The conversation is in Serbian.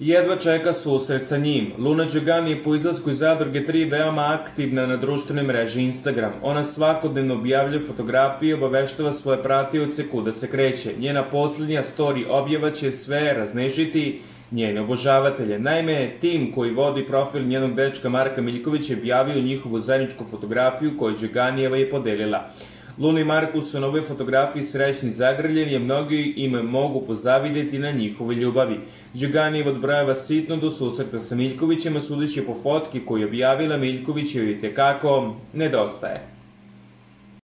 Jedva čeka susret sa njim. Luna Đogani je po izlasku iz zadruge 3 veoma aktivna na društvenoj mreži Instagram. Ona svakodnevno objavlja fotografije i obaveštava svoje pratioce kuda se kreće. Njena poslednja story objava će sve raznežiti njene obožavatelje. Naime, tim koji vodi profil njenog dečka Marka Miljkovića je objavio njihovu zajedničku fotografiju koju Đeganijeva je podelila. Luna i Marku su na ovoj fotografiji srećni zagrljeni, a mnogi im mogu pozavideti na njihove ljubavi. Đeganijev odbrojava sitno do susreta sa Miljkovićem, sudeći po fotki koju je objavila Miljković tekako nedostaje.